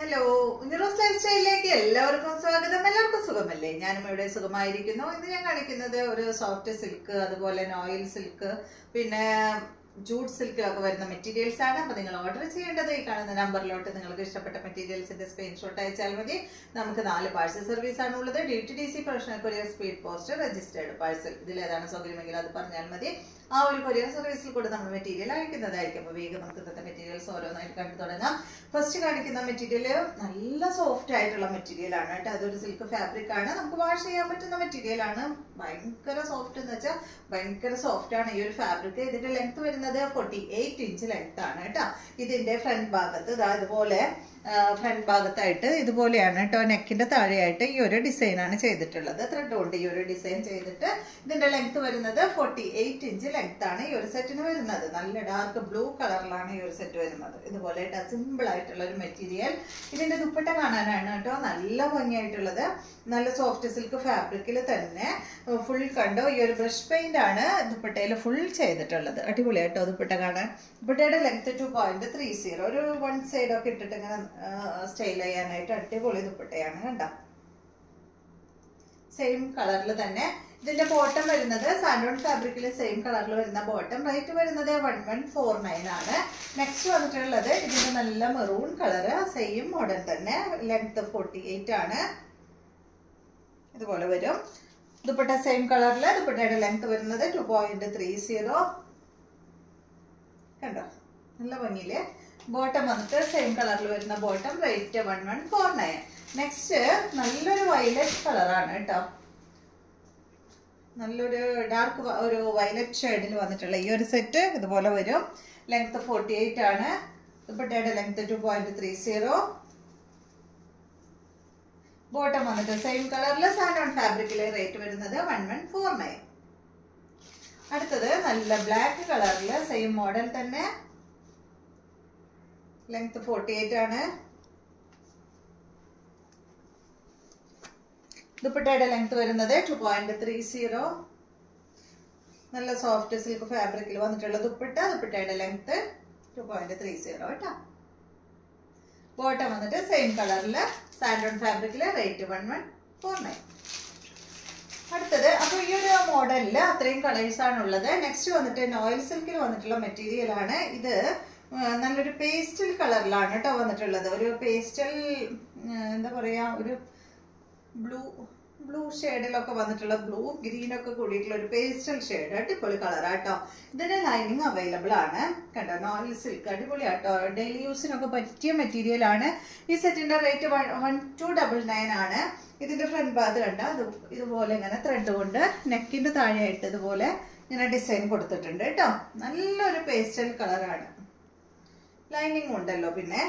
Hello നിറോസ് life സ്റ്റൈലിലേക്ക് എല്ലാവർക്കും സ്വാഗതം. എല്ലാവർക്കും സുഖമല്ലേ? ഞാനും ഇവിടെ സുഖമായിരിക്കുന്നു. ഇന്ന് ഞാൻ കാണിക്കുന്നത് ഒരു സോഫ്റ്റ് സിൽക്ക് അതുപോലെ നോയിൽ സിൽക്ക് പിന്നെ ജൂട്ട് സിൽക്കിലൊക്കെ വരുന്ന മെറ്റീരിയൽസ് ആണ്. അപ്പൊ നിങ്ങൾ ഓർഡർ ചെയ്യേണ്ടത് ഈ കാണുന്ന നമ്പറിലോട്ട് നിങ്ങൾക്ക് ഇഷ്ടപ്പെട്ട മെറ്റീരിയൽസിന്റെ സ്ക്രീൻഷോട്ട് അയച്ചാൽ മതി. നമുക്ക് നാല് പാഴ്സൽ സർവീസ് ആണ് ഉള്ളത്. D T D C professional courier speed post registered parcel ഇതിൽ ഏതാണ് സൗകര്യമെങ്കിൽ അത് പറഞ്ഞാൽ മതി. ആ ഒരു കൊറിയർ സർവീസിൽ കൂടെ നമ്മൾ മെറ്റീരിയൽ അയക്കുന്നതായിരിക്കും. അപ്പോൾ വേഗം നമുക്ക് ഇന്നത്തെ മെറ്റീരിയൽസ് ഓരോന്നായിട്ട് കണ്ടു തുടങ്ങാം. ഫസ്റ്റ് കാണിക്കുന്ന മെറ്റീരിയൽ നല്ല സോഫ്റ്റ് ആയിട്ടുള്ള മെറ്റീരിയൽ ആണ് കേട്ടോ. അതൊരു സിൽക്ക് ഫാബ്രിക് ആണ്. നമുക്ക് വാഷ് ചെയ്യാൻ പറ്റുന്ന മെറ്റീരിയൽ ആണ്. ഭയങ്കര സോഫ്റ്റ് എന്ന് വെച്ചാൽ ഭയങ്കര സോഫ്റ്റ് ആണ് ഈ ഒരു ഫാബ്രിക് ഇതിന്റെ ലെങ്ത് വരുന്നത് ഫോർട്ടി എയ്റ്റ് ഇഞ്ച് ലെങ്ത് ആണ് കേട്ടോ. ഇതിന്റെ ഫ്രണ്ട് ഭാഗത്ത് ഇതാ ഇതുപോലെ ഫ്രണ്ട് ഭാഗത്തായിട്ട് ഇതുപോലെയാണ് കേട്ടോ നെക്കിന്റെ താഴെയായിട്ട് ഈ ഒരു ഡിസൈനാണ് ചെയ്തിട്ടുള്ളത്. ത്രെഡ് കൊണ്ട് ഈ ഒരു ഡിസൈൻ ചെയ്തിട്ട് ഇതിന്റെ ലെങ്ത് വരുന്നത് ഫോർട്ടി എയ്റ്റ് ഇഞ്ച് ലെങ്ത് ആണ് ഈ ഒരു സെറ്റിന് വരുന്നത്. നല്ല ഡാർക്ക് ബ്ലൂ കളറിലാണ് ഈ ഒരു സെറ്റ് വരുന്നത്. ഇതുപോലെ സിമ്പിൾ ആയിട്ടുള്ള ഒരു മെറ്റീരിയൽ ഇതിന്റെ ദുപ്പട്ട കാണാനാണ് കേട്ടോ. നല്ല ഭംഗിയായിട്ടുള്ളത്. നല്ല സോഫ്റ്റ് സിൽക്ക് ഫാബ്രിക്കിൽ തന്നെ ഫുൾ കണ്ടോ? ഈ ഒരു ബ്രഷ് പെയിന്റ് ആണ് ദുപ്പട്ടയിൽ ഫുൾ ചെയ്തിട്ടുള്ളത്. അടിപൊളിയായിട്ടോ ദുപ്പട്ട കാണാൻ? ദുപ്പട്ടയുടെ length two point three zero ഒരു വൺ സൈഡ് ഒക്കെ ഇട്ടിട്ട് ഇങ്ങനെ സ്റ്റൈൽ ചെയ്യാനായിട്ട് അടിപൊളി ദുപ്പട്ടയാണ് കണ്ടോ? സെയിം കളറിൽ തന്നെ. ഇതിന്റെ ബോട്ടം വരുന്നത് സാൻഡോൺ ഫാബ്രിക്കിൽ സെയിം കളറിൽ വരുന്ന ബോട്ടം റേറ്റ് വരുന്നത് വൺ വൺ ഫോർ നയൻ ആണ്. നെക്സ്റ്റ് വന്നിട്ടുള്ളത് ഇതിന്റെ നല്ല മെറൂൺ കളറ് സെയിം മോഡൽ തന്നെ. ലെങ്ത് ഫോർട്ടി എയ്റ്റ് ആണ്. ഇതുപോലെ വരും. ദുപ്പട്ട സെയിം കളറിൽ ദുപ്പട്ടയുടെ ലെങ്ത് വരുന്നത് ടു പോയിന്റ് ത്രീ സീറോ കണ്ടോ? നല്ല ഭംഗിയിൽ ബോട്ടം വന്നിട്ട് സെയിം കളറിൽ വരുന്ന bottom rate one one four nine next നല്ലൊരു വയലറ്റ് കളറാണ് കേട്ടോ. നല്ലൊരു ഡാർക്ക് ഒരു വയലറ്റ് ഷെയ്ഡിൽ വന്നിട്ടുള്ള ഈ ഒരു സെറ്റ് ഇതുപോലെ വരും. ലെങ്ത് ഫോർട്ടി എയ്റ്റ് ആണ്. ദുപ്പട്ടയുടെ length two point three zero bottom വന്നിട്ട് സെയിം കളറിൽ സാൻഡോൺ ഫാബ്രിക്കിലെ റേറ്റ് വരുന്നത് വൺ വൺ ഫോർ നയൻ അടുത്തത് നല്ല ബ്ലാക്ക് കളറിൽ സെയിം മോഡൽ തന്നെ. ലെങ്ത് ഫോർട്ടി എയ്റ്റ് ആണ്. ദുപ്പട്ടയുടെ ലെങ്ത് വരുന്നത് ടു പോയിന്റ് ത്രീ സീറോ നല്ല സോഫ്റ്റ് സിൽക്ക് ഫാബ്രിക്കിൽ വന്നിട്ടുള്ള ദുപ്പട്ട ദുപ്പട്ടയുടെ length two point three zero കേട്ടോ ബോട്ടം വന്നിട്ട് സെയിം കളറിൽ സാൻഡോൺ ഫാബ്രിക്കിൽ rate one one four nine അടുത്തത് അപ്പോൾ ഈ ഒരു മോഡലിൽ അത്രയും കളേഴ്സ് ആണ് ഉള്ളത്. നെക്സ്റ്റ് വന്നിട്ട് നോയിൽ സിൽക്കിൽ വന്നിട്ടുള്ള മെറ്റീരിയൽ ആണ്. ഇത് നല്ലൊരു പേസ്റ്റൽ കളറിലാണ് കേട്ടോ വന്നിട്ടുള്ളത്. ഒരു പേസ്റ്റൽ എന്താ പറയാ ഒരു ബ്ലൂ ബ്ലൂ ഷെയ്ഡിലൊക്കെ വന്നിട്ടുള്ള ബ്ലൂ ഗ്രീൻ ഒക്കെ കൂടിയിട്ടുള്ള ഒരു പേസ്റ്റൽ ഷെയ്ഡ് അടിപൊളി കളറാട്ടോ ഇതിന്റെ ലൈനിങ് അവൈലബിൾ ആണ്. കണ്ടോ? നോയിൽ സിൽക്ക് അടിപൊളിയാട്ടോ. ഡെയിലി യൂസിനൊക്കെ പറ്റിയ മെറ്റീരിയൽ ആണ്. ഈ സെറ്റിന്റെ rate one two double nine ആണ്. ഇതിന്റെ ഫ്രണ്ട് ഭാഗത്ത് കണ്ട? ഇതുപോലെ ഇങ്ങനെ ത്രെഡ് കൊണ്ട് നെക്കിന്റെ താഴെയായിട്ട് ഇതുപോലെ ഇങ്ങനെ ഡിസൈൻ കൊടുത്തിട്ടുണ്ട് കേട്ടോ. നല്ലൊരു പേസ്റ്റൽ കളറാണ് ലൈനിങ് ഉണ്ടല്ലോ പിന്നെ.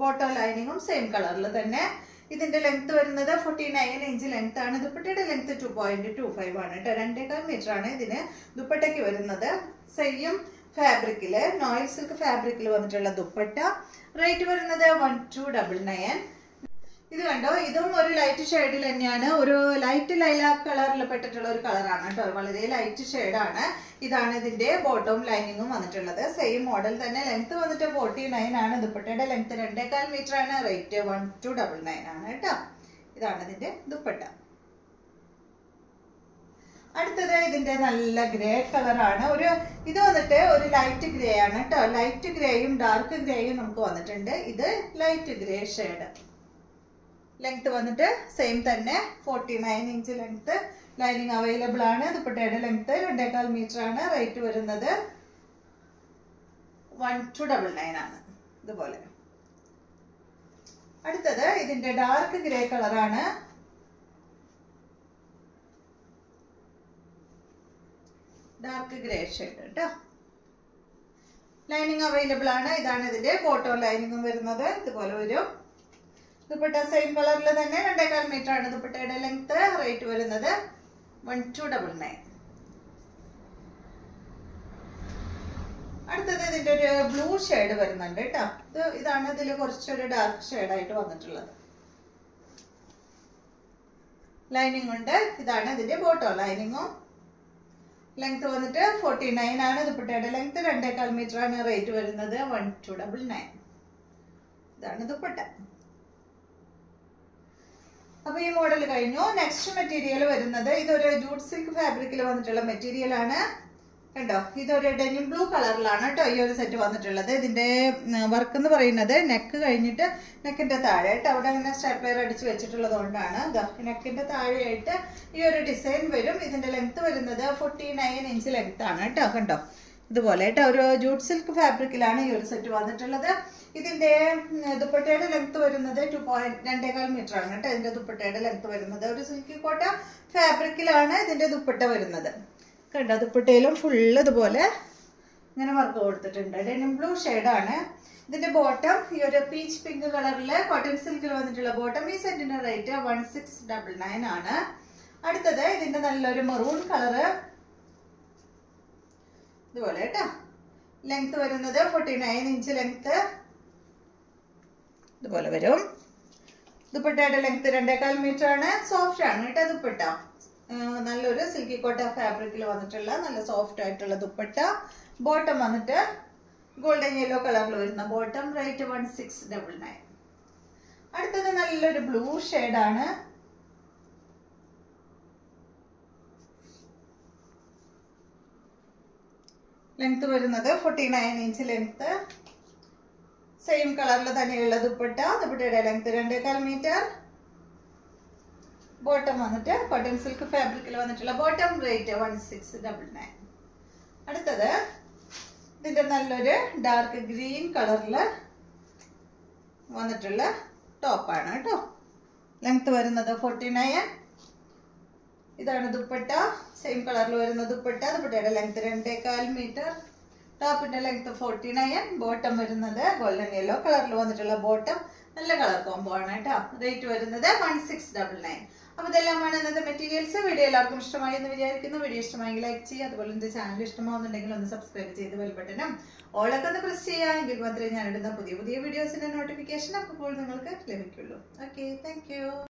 ബോട്ടോ ലൈനിങ്ങും സെയിം കളറിൽ തന്നെ. ഇതിന്റെ ലെങ്ത് വരുന്നത് ഫോർട്ടി നയൻ ഇഞ്ച് ലെങ്ത് ആണ്. ദുപ്പട്ടയുടെ length two point two five ആണ് കേട്ടോ രണ്ടേകാൽ മീറ്റർ ആണ് ഇതിന് ദുപ്പട്ടയ്ക്ക് വരുന്നത്. സെയിം ഫാബ്രിക്കിൽ നോയിൽ സിൽക്ക് ഫാബ്രിക്കിൽ വന്നിട്ടുള്ള ദുപ്പട്ട. റേറ്റ് വരുന്നത് വൺ ടു ഡബിൾ നയൻ ഇത് കണ്ടോ? ഇതും ഒരു ലൈറ്റ് ഷെയ്ഡിൽ തന്നെയാണ്. ഒരു ലൈറ്റ് ലൈലാക്ക് കളറിൽ പെട്ടിട്ടുള്ള ഒരു കളറാണ് കേട്ടോ. വളരെ ലൈറ്റ് ഷെയ്ഡാണ് ഇതാണ് ഇതിന്റെ ബോട്ടവും ലൈനിങ്ങും വന്നിട്ടുള്ളത്. സെയിം മോഡൽ തന്നെ. ലെങ്ത് വന്നിട്ട് ഫോർട്ടി നയൻ ആണ്. ദുപ്പട്ടയുടെ ലെങ്ത് രണ്ടേകാൽ മീറ്റർ ആണ്. Rate one two double nine ആണ് കേട്ടോ. ഇതാണ് ഇതിന്റെ ദുപ്പട്ട. അടുത്തത് ഇതിന്റെ നല്ല ഗ്രേ കളറാണ് ഒരു ഇത് വന്നിട്ട് ഒരു ലൈറ്റ് ഗ്രേ ആണ് കേട്ടോ. ലൈറ്റ് ഗ്രേയും ഡാർക്ക് ഗ്രേയും നമുക്ക് വന്നിട്ടുണ്ട്. ഇത് ലൈറ്റ് ഗ്രേ ഷെയ്ഡ് ലെങ്ത് വന്നിട്ട് സെയിം തന്നെ. Forty nine inch length lining available ആണ്. ദുപ്പട്ടയുടെ ലെങ്ത് രണ്ടേകാൽ മീറ്റർ ആണ് റേറ്റ് വരുന്നത്. വൺ ടു ഡബിൾ നയൻ ആണ് ഇതുപോലെ. അടുത്തത് ഇതിന്റെ ഡാർക്ക് ഗ്രേ കളറാണ് ഡാർക്ക് ഗ്രേ ഷെയ്ഡ് കേട്ടോ ലൈനിങ് അവൈലബിൾ ആണ്. ഇതാണ് ഇതിന്റെ ബോട്ടോ ലൈനിങ്ങും വരുന്നത്. ഇതുപോലെ വരും. ദുപ്പട്ട സെയിം കളറിൽ തന്നെ രണ്ടേകാൽ മീറ്റർ ആണ് ദുപ്പട്ടയുടെ ലെങ്ത് റേറ്റ് വരുന്നത് വൺ ടു ഡബിൾ നയൻ അടുത്തത് ഇതിന്റെ ഒരു ബ്ലൂ ഷെയ്ഡ് വരുന്നുണ്ട് കേട്ടോ. ഇത് ഇതാണ് ഇതിൽ കുറച്ചൊരു ഡാർക്ക് ഷെയ്ഡായിട്ട് വന്നിട്ടുള്ളത്. ലൈനിങ് ഉണ്ട്. ഇതാണ് ഇതിന്റെ ബോട്ടോ ലൈനിങ്ങും ലെങ്ത് വന്നിട്ട് ഫോർട്ടി നയൻ ആണ്. ദുപ്പട്ടയുടെ ലെങ്ത് രണ്ടേകാൽ മീറ്റർ ആണ് റേറ്റ് വരുന്നത് വൺ ടു ഡബിൾ നയൻ ഇതാണ് ദുപ്പട്ട. അപ്പൊ ഈ മോഡൽ കഴിഞ്ഞു. നെക്സ്റ്റ് മെറ്റീരിയൽ വരുന്നത് ഇതൊരു ജൂട്ട് സിൽക്ക് ഫാബ്രിക്കിൽ വന്നിട്ടുള്ള മെറ്റീരിയൽ ആണ്. കണ്ടോ? ഇതൊരു ഡെനിം ബ്ലൂ കളറിലാണ് കേട്ടോ ഈ ഒരു സെറ്റ് വന്നിട്ടുള്ളത്. ഇതിന്റെ വർക്ക് എന്ന് പറയുന്നത് നെക്ക് കഴിഞ്ഞിട്ട് നെക്കിന്റെ താഴെ അവിടെ അങ്ങനെ സ്റ്റാപ്ലെയർ അടിച്ച് വെച്ചിട്ടുള്ളത് കൊണ്ടാണ്. നെക്കിന്റെ താഴെയായിട്ട് ഈ ഒരു ഡിസൈൻ വരും. ഇതിന്റെ ലെങ്ത് വരുന്നത് ഫോർട്ടി നയൻ ഇഞ്ച് ലെങ്ത് ആണ് കേട്ടോ കണ്ടോ? ഇതുപോലെ കേട്ടോ. ഒരു ജൂട്ട് സിൽക്ക് ഫാബ്രിക്കിലാണ് ഈ ഒരു സെറ്റ് വന്നിട്ടുള്ളത്. ഇതിന്റെ ദുപ്പട്ടയുടെ ലെങ്ത് വരുന്നത് ടു പോയിന്റ് രണ്ടേകാൽ മീറ്റർ ആണ് കേട്ടോ. ഇതിന്റെ ദുപ്പട്ടയുടെ ലെങ്ത് വരുന്നത്. ഒരു സിൽക്കി കോട്ട ഫാബ്രിക്കിലാണ് ഇതിന്റെ ദുപ്പട്ട വരുന്നത്. കണ്ടോ? ദുപ്പട്ടയിലും ഫുള്ള് ഇതുപോലെ ഇങ്ങനെ വർക്ക് കൊടുത്തിട്ടുണ്ട്. ഡെനിം ബ്ലൂ ആണ്. ഇതിന്റെ ബോട്ടം ഈ ഒരു പീച്ച് പിങ്ക് കളറിൽ കോട്ടൺ സിൽക്കിൽ വന്നിട്ടുള്ള ബോട്ടം ഈ സെന്റിന്റെ rate one six double nine ആണ്. അടുത്തത് ഇതിന്റെ നല്ലൊരു മെറൂൺ കളറ് ഇതുപോലെ കേട്ടോ. ലെങ്ത് വരുന്നത് ഫോർട്ടി നയൻ ഇഞ്ച് ലെങ്ത് ഇതുപോലെ വരും. ദുപ്പട്ടയുടെ ലെങ്ത് രണ്ടേകാൽ മീറ്റർ ആണ്. സോഫ്റ്റ് ആണ് കേട്ടോ ദുപ്പട്ട. നല്ലൊരു സിൽക്കി കോട്ട ഫാബ്രിക്കിൽ വന്നിട്ടുള്ള നല്ല സോഫ്റ്റ് ആയിട്ടുള്ള ദുപ്പട്ട. ബോട്ടം വന്നിട്ട് ഗോൾഡൻ യെല്ലോ കളറിൽ വരുന്ന bottom rate one six double nine അടുത്തത് നല്ലൊരു ബ്ലൂ ആണ്. ലെങ്ത് വരുന്നത് forty nine inch length same കളറിൽ തന്നെയുള്ള ദുപ്പട്ട ദുപ്പട്ടയുടെ ലെങ്ത് രണ്ടേകാൽ മീറ്റർ ബോട്ടം വന്നിട്ട് കോട്ടൺ സിൽക്ക് ഫാബ്രിക്കിൽ വന്നിട്ടുള്ള bottom rate one six double nine അടുത്തത് ഇതിന്റെ നല്ലൊരു ഡാർക്ക് ഗ്രീൻ കളറിൽ വന്നിട്ടുള്ള ടോപ്പാണ് കേട്ടോ. ലെങ്ത് വരുന്നത് ഫോർട്ടി നയൻ ഇതാണ് ദുപ്പട്ട. സെയിം കളറിൽ വരുന്ന ദുപ്പട്ട. ദുപ്പട്ടയുടെ ലെങ്ത് രണ്ടേകാൽ മീറ്റർ ടോപ്പിന്റെ ലെങ്ത് ഫോർട്ടി നയൻ ബോട്ടം വരുന്നത് ഗോൾഡൻ യെല്ലോ കളറിൽ വന്നിട്ടുള്ള ബോട്ടം നല്ല കളർ കോംബോ ആണ് കേട്ടോ. റേറ്റ് വരുന്നത് വൺ സിക്സ് ഡബിൾ നയൻ അപ്പൊ ഇതെല്ലാമാണ് ഇന്നത്തെ മെറ്റീരിയൽസ് വീഡിയോ എല്ലാവർക്കും ഇഷ്ടമായി എന്ന് വിചാരിക്കുന്നു. വീഡിയോ ഇഷ്ടമായെങ്കിൽ ലൈക്ക് ചെയ്യുക. അതുപോലെ എന്റെ ചാനൽ ഇഷ്ടമാവുന്നുണ്ടെങ്കിൽ ഒന്ന് സബ്സ്ക്രൈബ് ചെയ്ത് വെൽബട്ടനും ഓളൊക്കെ ഒന്ന് പ്രസ് ചെയ്യുക. എങ്കിൽ മാത്രമേ ഞാൻ ഇടുന്ന പുതിയ പുതിയ വീഡിയോസിന്റെ നോട്ടിഫിക്കേഷൻ അപ്പോൾ നിങ്ങൾക്ക് ലഭിക്കുള്ളൂ. Okay thank